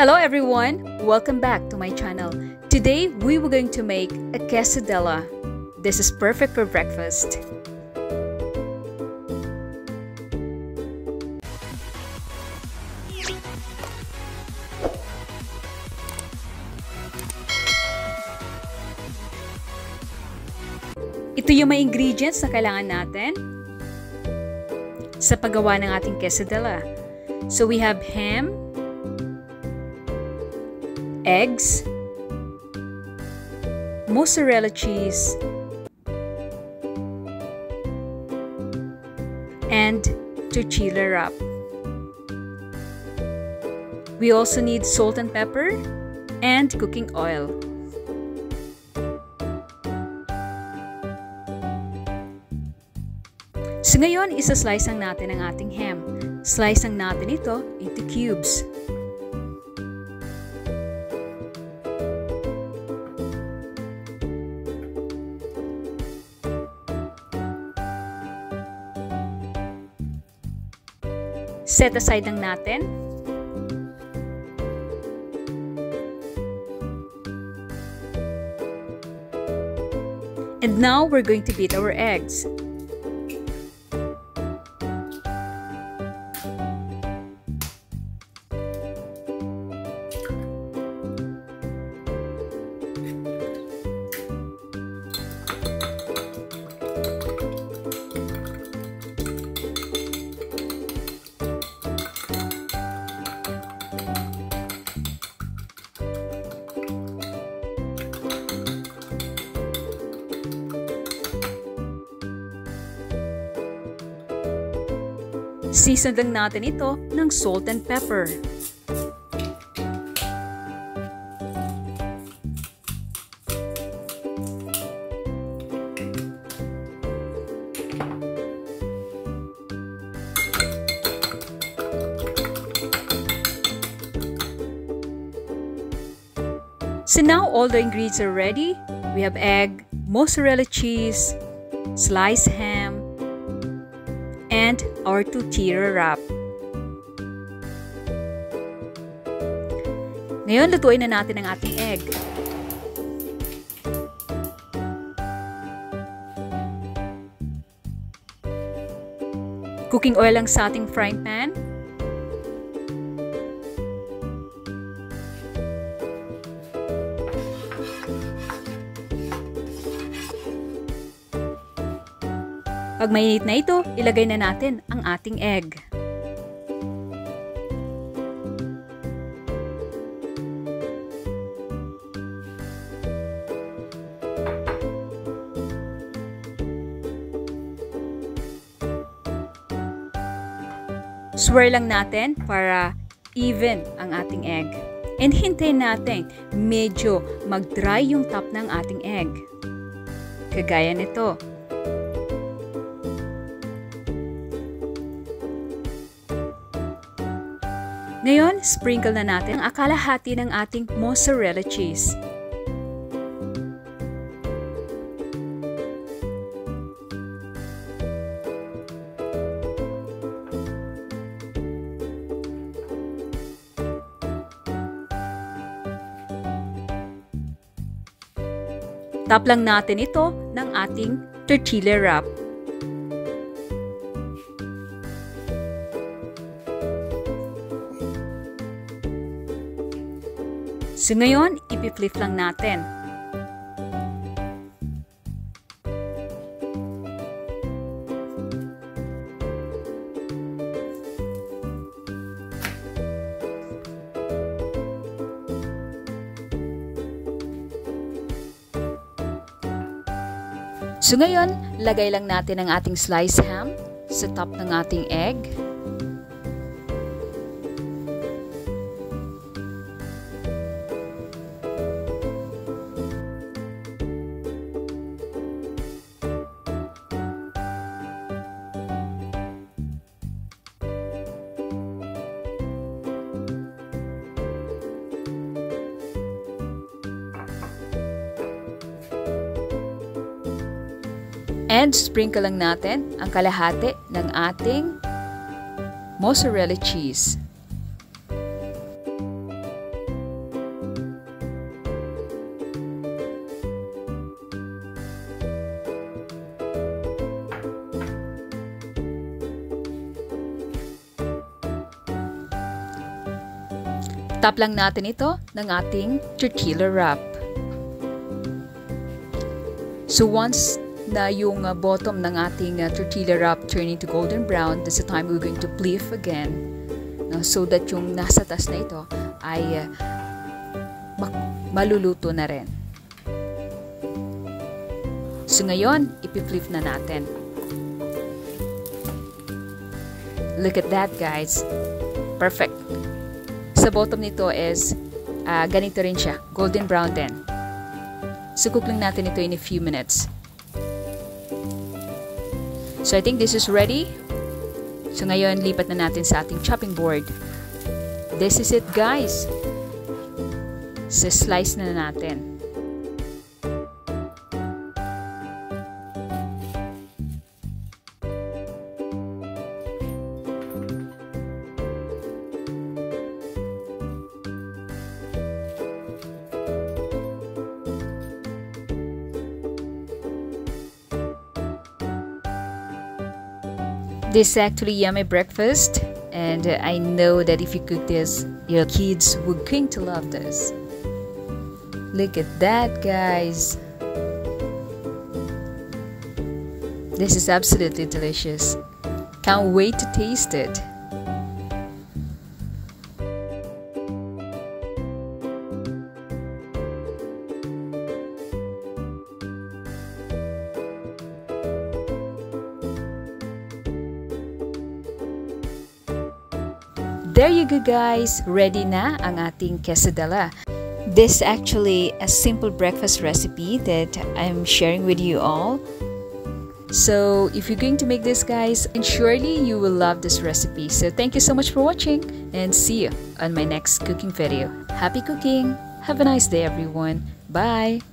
Hello everyone! Welcome back to my channel. Today, we were going to make a quesadilla. This is perfect for breakfast. Ito yung mga ingredients na kailangan natin sa paggawa ng ating quesadilla. So we have ham, eggs, mozzarella cheese, and tortilla wrap. We also need salt and pepper and cooking oil. So ngayon, isa-slice lang natin ang ating ham. Slice lang natin ito into cubes. Set aside lang natin. And now we're going to beat our eggs. Season lang natin ito ng salt and pepper. So now all the ingredients are ready. We have egg, mozzarella cheese, sliced ham, and our tortilla wrap. Ngayon, lutuin na natin ang ating egg. Cooking oil lang sa ating frying pan. Pag mainit na ito, ilagay na natin ang ating egg. Swirl lang natin para even ang ating egg. And hintayin natin medyo mag-dry yung top ng ating egg. Kagaya nito. Ngayon, sprinkle na natin ang akalahati ng ating mozzarella cheese. Tap lang natin ito ng ating tortilla wrap. So ngayon, ipiflip lang natin. So ngayon, lagay lang natin ang ating sliced ham sa top ng ating egg. And sprinkle lang natin ang kalahati ng ating mozzarella cheese. Tap lang natin ito ng ating tortilla wrap. So once na yung uh, bottom ng ating uh, tortilla wrap turning to golden brown, that's the time we're going to flip again uh, so that yung nasa tas na ito ay uh, maluluto na rin. So ngayon, ipiflip na natin. Look at that guys. Perfect. Sa bottom nito is uh, ganito rin siya, golden brown din. Cook lang natin ito in a few minutes. So I think this is ready. So ngayon, lipat na natin sa ating chopping board. This is it guys. So slice na natin. This is actually yummy breakfast and uh, I know that if you cook this, your kids would going to love this. Look at that guys. This is absolutely delicious. Can't wait to taste it. There you go guys! Ready na ang ating quesadilla. This is actually a simple breakfast recipe that I'm sharing with you all. So if you're going to make this guys, and surely you will love this recipe. So thank you so much for watching and see you on my next cooking video. Happy cooking! Have a nice day everyone. Bye!